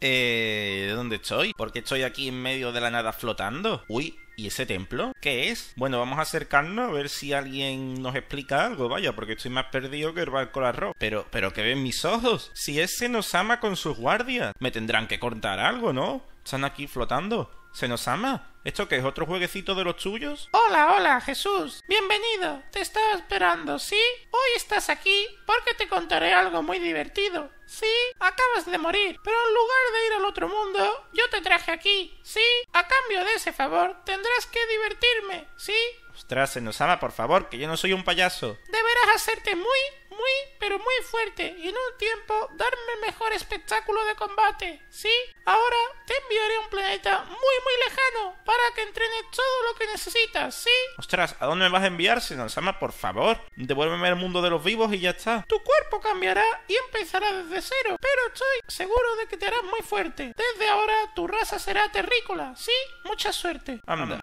Eh, ¿Dónde estoy? ¿Por qué estoy aquí en medio de la nada flotando? Uy, ¿Y ese templo? ¿Qué es? Bueno, vamos a acercarnos a ver si alguien nos explica algo, vaya, porque estoy más perdido que el barco. Pero, pero ¿qué ven mis ojos? Si ese nos ama con sus guardias, me tendrán que contar algo, ¿no? Están aquí flotando. ¿Se nos ama? ¿Esto qué es? ¿Otro jueguecito de los tuyos? Hola, hola, Jesús. Bienvenido. Te estaba esperando, ¿sí? Hoy estás aquí porque te contaré algo muy divertido. Sí, acabas de morir, pero en lugar de ir al otro mundo, yo te traje aquí. Sí, a cambio de ese favor, tendrás que divertirme. Sí. Ostras, se nos ama, por favor, que yo no soy un payaso. Deberás hacerte muy, muy, pero muy fuerte y en un tiempo darme mejor espectáculo de combate. ¿Sí? Ahora te enviaré a un planeta muy, muy lejano para que entrenes todo lo que necesitas. ¿Sí? Ostras, ¿a dónde me vas a enviar, se nos ama, por favor? Devuélveme al mundo de los vivos y ya está. Tu cuerpo cambiará y empezará desde cero, pero estoy seguro de que te harás muy fuerte. Desde ahora tu raza será terrícola. ¿Sí? Mucha suerte. Anda.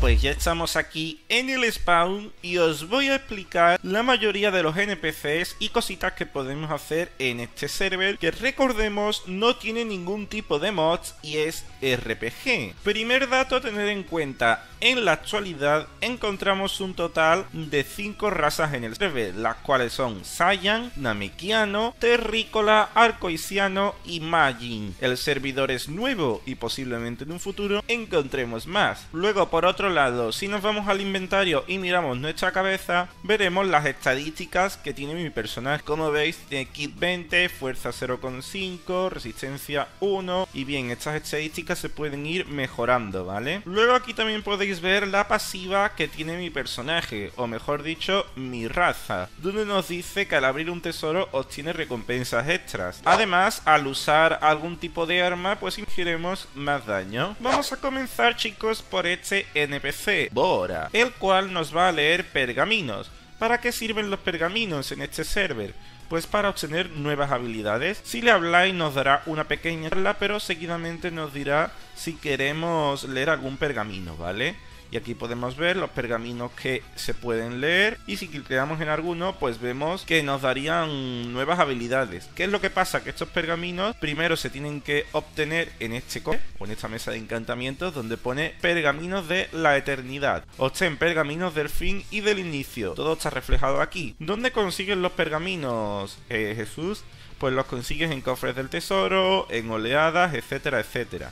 Pues ya estamos aquí en el spawn y os voy a explicar la mayoría de los NPCs y cositas que podemos hacer en este server que recordemos no tiene ningún tipo de mods y es RPG. Primer dato a tener en cuenta, en la actualidad encontramos un total de 5 razas en el server, las cuales son Saiyan, Namekiano, Terrícola, Arcoisiano y Majin. El servidor es nuevo y posiblemente en un futuro encontremos más. Luego por otro lado, si nos vamos al inventario y miramos nuestra cabeza, veremos las estadísticas que tiene mi personaje. Como veis, tiene kit 20, fuerza 0,5, resistencia 1 y bien, estas estadísticas se pueden ir mejorando, ¿vale? Luego aquí también podéis ver la pasiva que tiene mi personaje, o mejor dicho, mi raza, donde nos dice que al abrir un tesoro obtiene recompensas extras. Además, al usar algún tipo de arma, pues ingiremos más daño. Vamos a comenzar, chicos, por este NPC, Bora, el cual nos va a leer pergaminos. ¿Para qué sirven los pergaminos en este server? Pues para obtener nuevas habilidades. Si le habláis nos dará una pequeña charla, pero seguidamente nos dirá si queremos leer algún pergamino, ¿vale? y aquí podemos ver los pergaminos que se pueden leer y si clicamos en alguno pues vemos que nos darían nuevas habilidades ¿qué es lo que pasa? que estos pergaminos primero se tienen que obtener en este co o en esta mesa de encantamientos donde pone pergaminos de la eternidad obtén pergaminos del fin y del inicio todo está reflejado aquí ¿dónde consiguen los pergaminos eh, Jesús? pues los consigues en cofres del tesoro, en oleadas, etcétera, etcétera.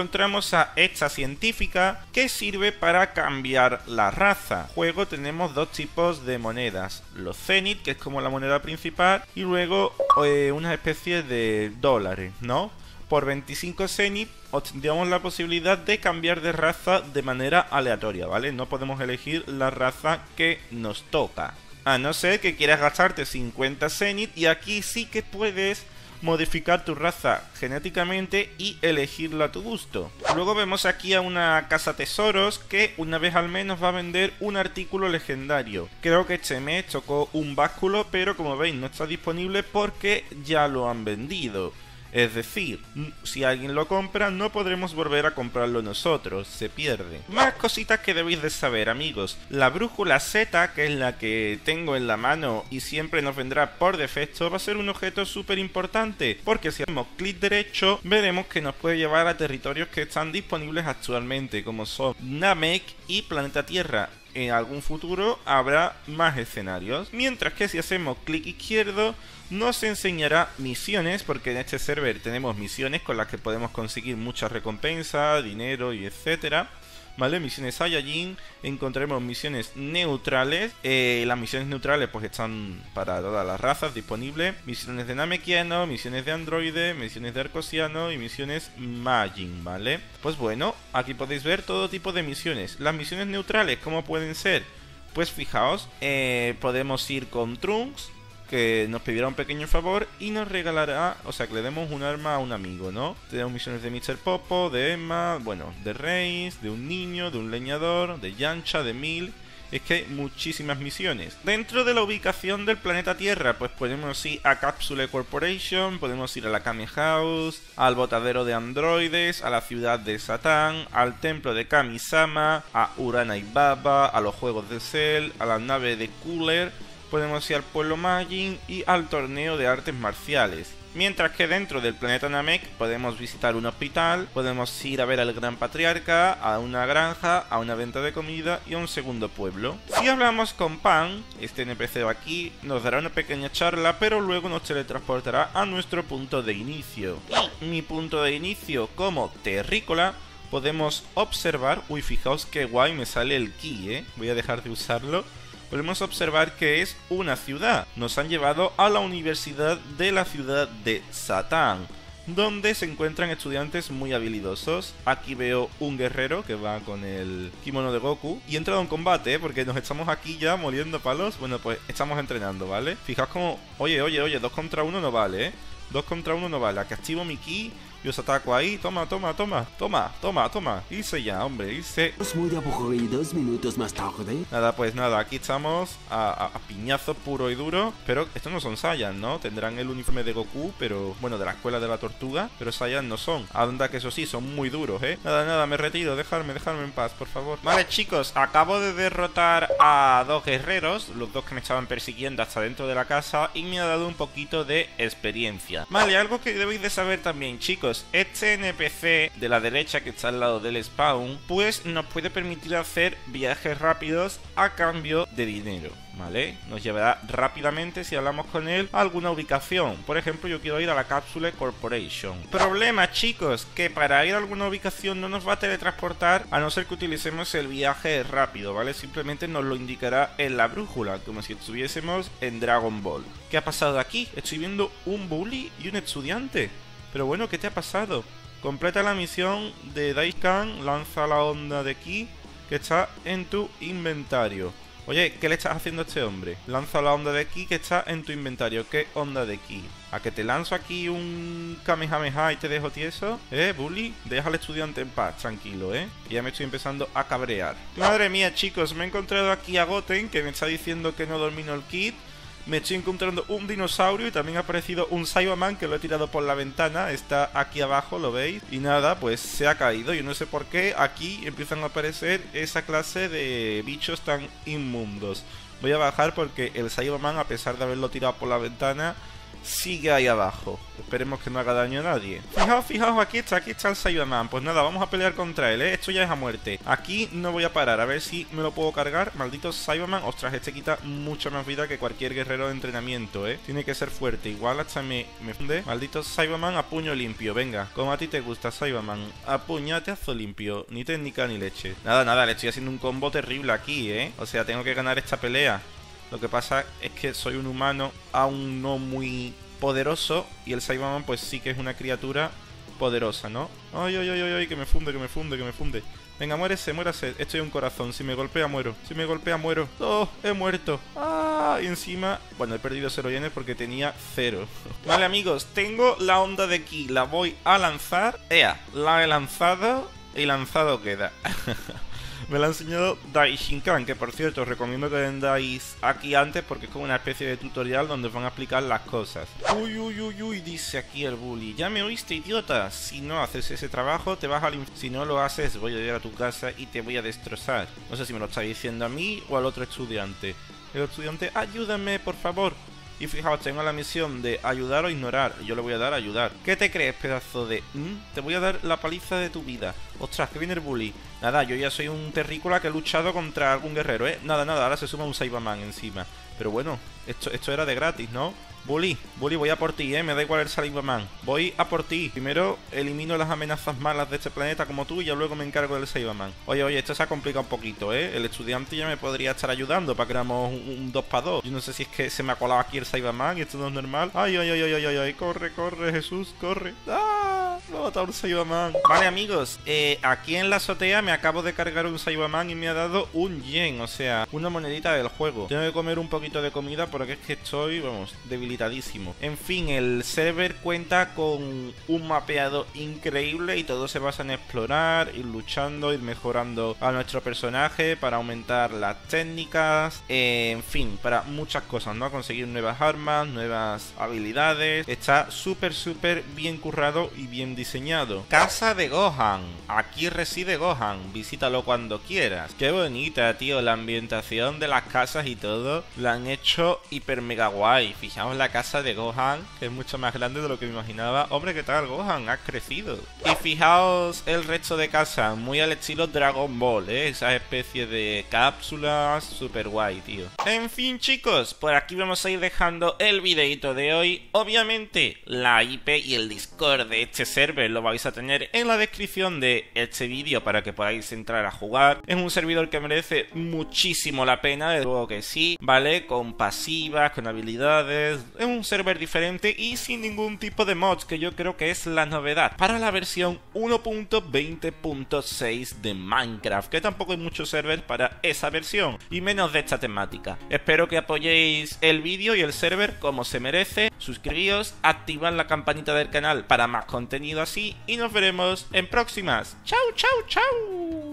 Encontramos a esta científica que sirve para cambiar la raza. juego tenemos dos tipos de monedas, los Zenith, que es como la moneda principal, y luego eh, una especie de dólares, ¿no? Por 25 Zenith obtendríamos la posibilidad de cambiar de raza de manera aleatoria, ¿vale? No podemos elegir la raza que nos toca. A no ser que quieras gastarte 50 Zenith y aquí sí que puedes modificar tu raza genéticamente y elegirla a tu gusto. Luego vemos aquí a una casa tesoros que una vez al menos va a vender un artículo legendario. Creo que este mes tocó un básculo, pero como veis no está disponible porque ya lo han vendido. Es decir, si alguien lo compra, no podremos volver a comprarlo nosotros, se pierde. Más cositas que debéis de saber, amigos. La brújula Z, que es la que tengo en la mano y siempre nos vendrá por defecto, va a ser un objeto súper importante, porque si hacemos clic derecho, veremos que nos puede llevar a territorios que están disponibles actualmente, como son Namek y Planeta Tierra en algún futuro habrá más escenarios. Mientras que si hacemos clic izquierdo nos enseñará misiones, porque en este server tenemos misiones con las que podemos conseguir muchas recompensas, dinero y etcétera. ¿Vale? Misiones Saiyajin, encontraremos misiones neutrales. Eh, las misiones neutrales pues están para todas las razas disponibles. Misiones de Namekiano, misiones de androide, misiones de Arcosiano y misiones Majin, ¿vale? Pues bueno, aquí podéis ver todo tipo de misiones. Las misiones neutrales, ¿cómo pueden ser? Pues fijaos, eh, podemos ir con Trunks, que nos pedirá un pequeño favor y nos regalará, o sea, que le demos un arma a un amigo, ¿no? Tenemos misiones de Mr. Popo, de Emma, bueno, de Reis, de un niño, de un leñador, de Yancha, de Mil. Es que hay muchísimas misiones. Dentro de la ubicación del planeta Tierra, pues podemos ir a Capsule Corporation, podemos ir a la Kami House, al botadero de androides, a la ciudad de Satán, al templo de Kamisama, a Urana y Baba, a los juegos de Cell, a la nave de Cooler podemos ir al pueblo Majin y al torneo de artes marciales. Mientras que dentro del planeta Namek podemos visitar un hospital, podemos ir a ver al gran patriarca, a una granja, a una venta de comida y a un segundo pueblo. Si hablamos con Pan, este NPC aquí nos dará una pequeña charla, pero luego nos teletransportará a nuestro punto de inicio. Mi punto de inicio como terrícola podemos observar, uy fijaos qué guay me sale el ki, eh, voy a dejar de usarlo podemos observar que es una ciudad. Nos han llevado a la Universidad de la ciudad de Satán, donde se encuentran estudiantes muy habilidosos. Aquí veo un guerrero que va con el kimono de Goku y entrado en combate, ¿eh? porque nos estamos aquí ya muriendo palos. Bueno, pues estamos entrenando, ¿vale? Fijaos como, oye, oye, oye, dos contra uno no vale, ¿eh? Dos contra uno no vale. Aquí activo mi ki y os ataco ahí. Toma, toma, toma, toma, toma, toma. Hice ya, hombre, hice. muy aburridos minutos más tarde. Nada, pues nada, aquí estamos a, a, piñazo puro y duro. Pero estos no son Saiyan, ¿no? Tendrán el uniforme de Goku, pero bueno, de la escuela de la tortuga. Pero Saiyan no son. Anda que eso sí, son muy duros, ¿eh? Nada, nada, me retiro. Dejarme, dejarme en paz, por favor. Vale, chicos, acabo de derrotar a dos guerreros, los dos que me estaban persiguiendo hasta dentro de la casa, y me ha dado un poquito de experiencia. Vale, algo que debéis de saber también, chicos este NPC de la derecha que está al lado del spawn, pues nos puede permitir hacer viajes rápidos a cambio de dinero. ¿Vale? Nos llevará rápidamente, si hablamos con él, a alguna ubicación. Por ejemplo, yo quiero ir a la Cápsula Corporation. Problema, chicos, que para ir a alguna ubicación no nos va a teletransportar a no ser que utilicemos el viaje rápido, ¿vale? Simplemente nos lo indicará en la brújula, como si estuviésemos en Dragon Ball. ¿Qué ha pasado aquí? Estoy viendo un bully y un estudiante. Pero bueno, ¿qué te ha pasado? Completa la misión de Daiskan, lanza la onda de ki que está en tu inventario. Oye, ¿qué le estás haciendo a este hombre? Lanza la onda de ki que está en tu inventario. ¿Qué onda de ki? ¿A que te lanzo aquí un Kamehameha y te dejo tieso? ¿Eh, bully? Deja al estudiante en paz, tranquilo, ¿eh? ya me estoy empezando a cabrear. Madre mía, chicos, me he encontrado aquí a Goten que me está diciendo que no domino el kit me estoy encontrando un dinosaurio y también ha aparecido un Cyberman que lo he tirado por la ventana. Está aquí abajo, ¿lo veis? Y nada, pues se ha caído. Yo no sé por qué aquí empiezan a aparecer esa clase de bichos tan inmundos. Voy a bajar porque el Cyberman, a pesar de haberlo tirado por la ventana, sigue ahí abajo. Esperemos que no haga daño a nadie. Fijaos, fijaos, aquí está, aquí está el Cyberman. Pues nada, vamos a pelear contra él, ¿eh? Esto ya es a muerte. Aquí no voy a parar, a ver si me lo puedo cargar. Maldito Cyberman. Ostras, este quita mucha más vida que cualquier guerrero de entrenamiento, ¿eh? Tiene que ser fuerte. Igual hasta me, me funde. Maldito Cyberman a puño limpio. Venga, como a ti te gusta, Cyberman. A puñateazo limpio. Ni técnica ni leche. Nada, nada, le estoy haciendo un combo terrible aquí, ¿eh? O sea, tengo que ganar esta pelea. Lo que pasa es que soy un humano aún no muy poderoso y el Cyberman pues sí que es una criatura poderosa, ¿no? Ay, ay, ay, ay, que me funde, que me funde, que me funde. Venga, muérese, muérase. Estoy un corazón. Si me golpea, muero. Si me golpea, muero. ¡Oh! He muerto. ¡Ah! Y encima... Bueno, he perdido cero yenes porque tenía cero. vale, amigos. Tengo la onda de aquí. La voy a lanzar. ¡Ea! La he lanzado y lanzado queda. me lo ha enseñado Daishinkan, que por cierto os recomiendo que vendáis aquí antes porque es como una especie de tutorial donde os van a explicar las cosas. Uy, uy, uy, uy, dice aquí el bully. Ya me oíste, idiota. Si no haces ese trabajo, te vas al Si no lo haces, voy a llegar a tu casa y te voy a destrozar. No sé si me lo está diciendo a mí o al otro estudiante. El estudiante, ayúdame, por favor. Y fijaos, tengo la misión de ayudar o ignorar. Yo le voy a dar a ayudar. ¿Qué te crees, pedazo de... ¿Mm? Te voy a dar la paliza de tu vida. Ostras, que viene el bully. Nada, yo ya soy un terrícola que he luchado contra algún guerrero, ¿eh? Nada, nada, ahora se suma un Cyberman encima. Pero bueno, esto, esto era de gratis, ¿no? Bully, Bully, voy a por ti, eh. Me da igual el Cyberman. Voy a por ti. Primero elimino las amenazas malas de este planeta como tú y ya luego me encargo del Cyberman. Oye, oye, esto se ha complicado un poquito, eh. El estudiante ya me podría estar ayudando para que éramos un 2 para 2. Yo no sé si es que se me ha colado aquí el Cyberman y esto no es normal. Ay, ay, ay, ay, ay, ay, corre, corre, Jesús, corre. ¡Ah! Vale, amigos, eh, aquí en la azotea me acabo de cargar un Cyberman y me ha dado un yen, o sea, una monedita del juego. Tengo que comer un poquito de comida porque es que estoy, vamos, debilitado en fin, el server cuenta con un mapeado increíble y todo se basa en explorar, ir luchando, ir mejorando a nuestro personaje para aumentar las técnicas, en fin, para muchas cosas, ¿no? Conseguir nuevas armas, nuevas habilidades. Está súper, súper bien currado y bien diseñado Casa de Gohan. Aquí reside Gohan. Visítalo cuando quieras. Qué bonita, tío. La ambientación de las casas y todo. La han hecho hiper mega guay. Fijaos la casa de Gohan, que es mucho más grande de lo que me imaginaba. Hombre, ¿qué tal, Gohan? Has crecido. Y fijaos el resto de casa. Muy al estilo Dragon Ball, ¿eh? Esa especie de cápsulas. Super guay, tío. En fin, chicos. Por aquí vamos a ir dejando el videito de hoy. Obviamente, la IP y el Discord de este lo vais a tener en la descripción de este vídeo para que podáis entrar a jugar. Es un servidor que merece muchísimo la pena, de luego que sí, ¿vale? Con pasivas, con habilidades. Es un server diferente y sin ningún tipo de mods, que yo creo que es la novedad para la versión 1.20.6 de Minecraft, que tampoco hay muchos servers para esa versión y menos de esta temática. Espero que apoyéis el vídeo y el server como se merece. Suscribíos, activad la campanita del canal para más contenido y nos veremos en próximas. ¡Chao, chao, chao!